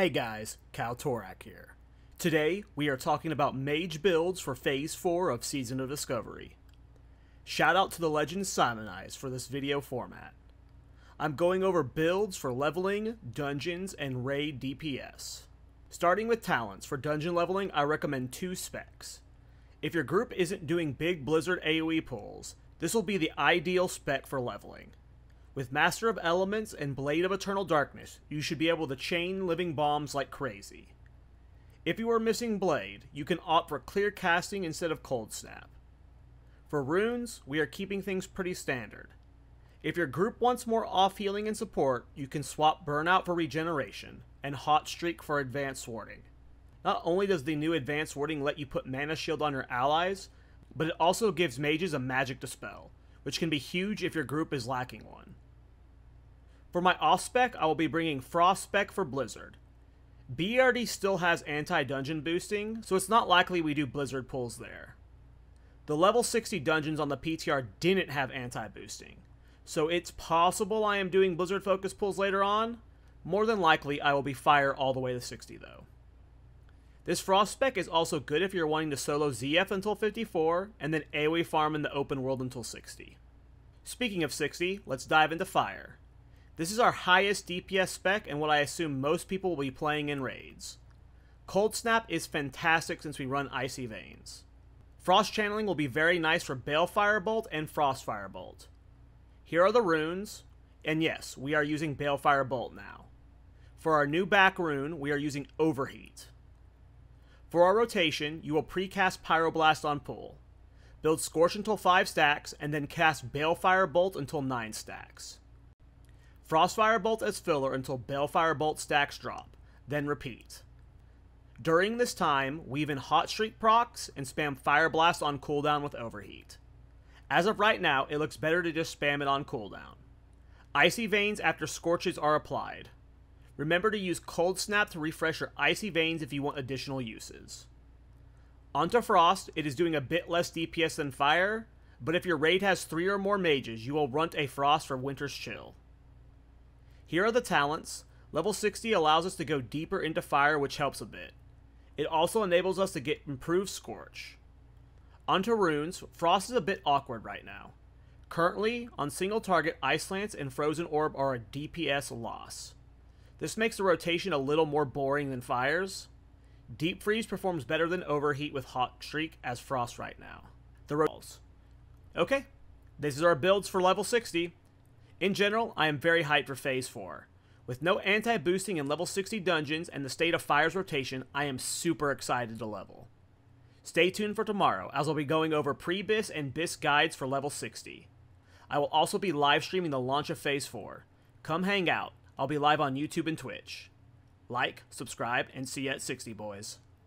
Hey guys, KallTorak here. Today, we are talking about mage builds for Phase 4 of Season of Discovery. Shout out to the legend Simonize for this video format. I'm going over builds for leveling, dungeons, and raid DPS. Starting with talents, for dungeon leveling, I recommend two specs. If your group isn't doing big Blizzard AoE pulls, this will be the ideal spec for leveling. With Master of Elements and Blade of Eternal Darkness, you should be able to chain living bombs like crazy. If you are missing Blade, you can opt for clear casting instead of cold snap. For runes, we are keeping things pretty standard. If your group wants more off healing and support, you can swap Burnout for regeneration and Hot Streak for advanced warding. Not only does the new advanced warding let you put mana shield on your allies, but it also gives mages a magic dispel, which can be huge if your group is lacking one. For my off spec, I will be bringing Frost spec for Blizzard. BRD still has anti-dungeon boosting, so it's not likely we do Blizzard pulls there. The level 60 dungeons on the PTR didn't have anti-boosting, so it's possible I am doing Blizzard focus pulls later on. More than likely, I will be fire all the way to 60 though. This Frost spec is also good if you're wanting to solo ZF until 54, and then AoE farm in the open world until 60. Speaking of 60, let's dive into Fire. This is our highest DPS spec and what I assume most people will be playing in raids. Cold Snap is fantastic since we run Icy Veins. Frost Channeling will be very nice for Balefire Bolt and Frostfire Bolt. Here are the runes, and yes, we are using Balefire Bolt now. For our new back rune, we are using Overheat. For our rotation, you will precast Pyroblast on pull. Build Scorch until 5 stacks, and then cast Balefire Bolt until 9 stacks. Frostfire Bolt as filler until Balefire Bolt stacks drop, then repeat. During this time, weave in Hot Streak procs and spam Fire Blast on cooldown with Overheat. As of right now, it looks better to just spam it on cooldown. Icy Veins after Scorches are applied. Remember to use Cold Snap to refresh your Icy Veins if you want additional uses. Onto Frost, it is doing a bit less DPS than Fire, but if your raid has 3 or more mages, you will runt a Frost for Winter's Chill. Here are the talents. Level 60 allows us to go deeper into fire, which helps a bit. It also enables us to get improved Scorch. Onto runes, Frost is a bit awkward right now. Currently, on single target, Ice Lance and Frozen Orb are a DPS loss. This makes the rotation a little more boring than Fire's. Deep Freeze performs better than Overheat with Hot Streak as Frost right now. The rolls. Okay, this is our builds for level 60. In general, I am very hyped for Phase 4. With no anti-boosting in level 60 dungeons and the state of Fire's rotation, I am super excited to level. Stay tuned for tomorrow, as I'll be going over pre-BIS and BIS guides for level 60. I will also be live streaming the launch of Phase 4. Come hang out. I'll be live on YouTube and Twitch. Like, subscribe, and see you at 60, boys.